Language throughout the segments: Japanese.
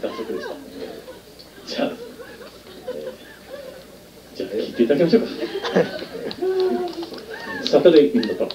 脱足でした。じゃあ、えー、じゃあ聞いていただきましょうか。サタデーインド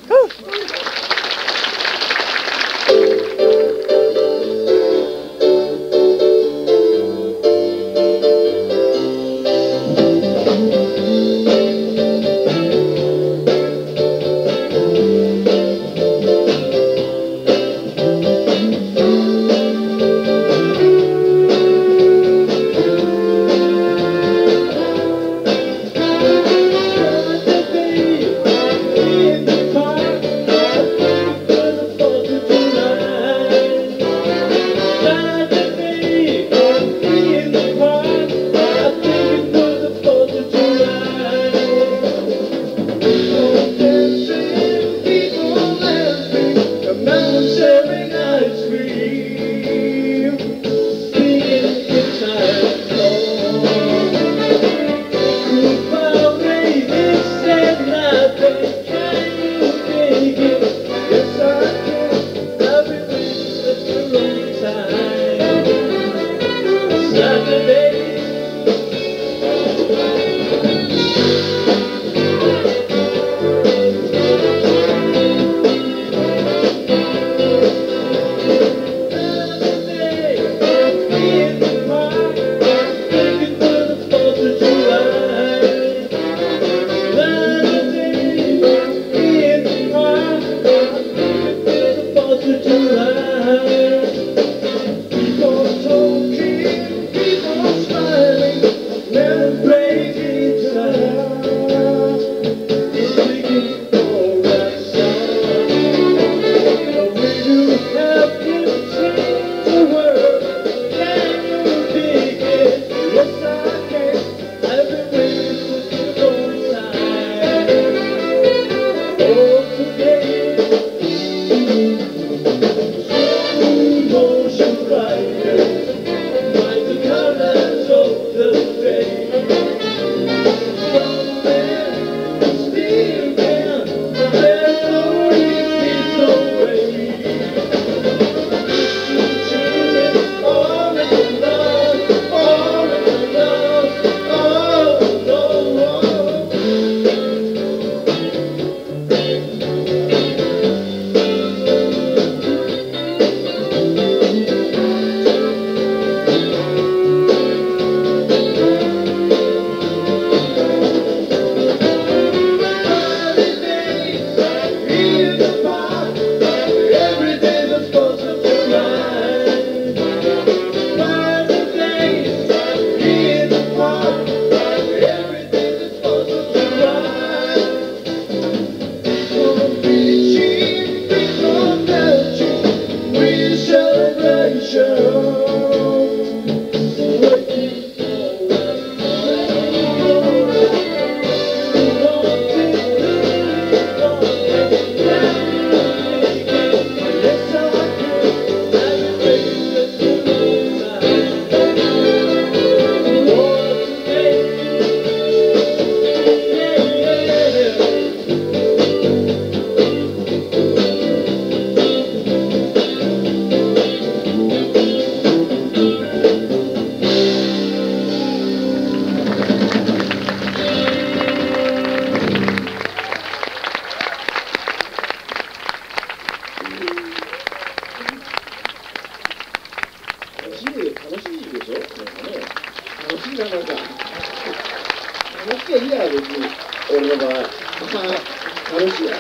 そっちはいいや別に俺の場合はあ楽しいや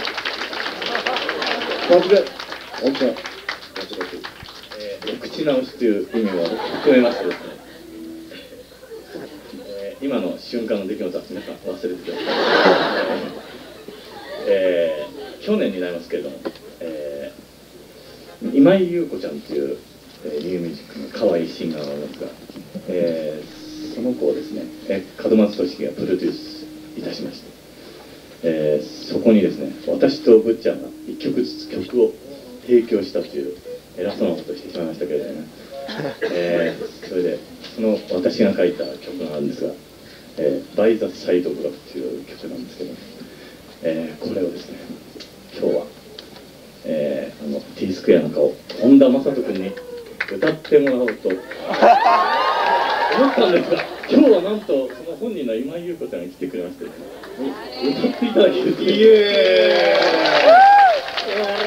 罰額オッケーえ、口直しという意味も含めましてですね、えー、今の瞬間の出来事は皆さん忘れてくださいえー、去年になりますけれども、えー、今井優子ちゃんという、えー、ニューミュージックの可愛いシンガーがいますが、えー、その子をですね、え門松俊樹がプロデュースいたしまして、えー、そこにですね私とぶっちゃんが1曲ずつ曲を提供したという偉そうなことをしてしまいましたけれども、ね、えー、それでその私が書いた曲があるんですが「えー、バイ・ザ・サイド・ブラック」という曲なんですけど、えー、これをですね今日は、えー、あの T スクエアの顔本田正人君に歌ってもらおうと。思ったんです。が今日はなんとその本人の今井優子ちゃんが来てくれまして、ね、歌っていただきです。イエーイ。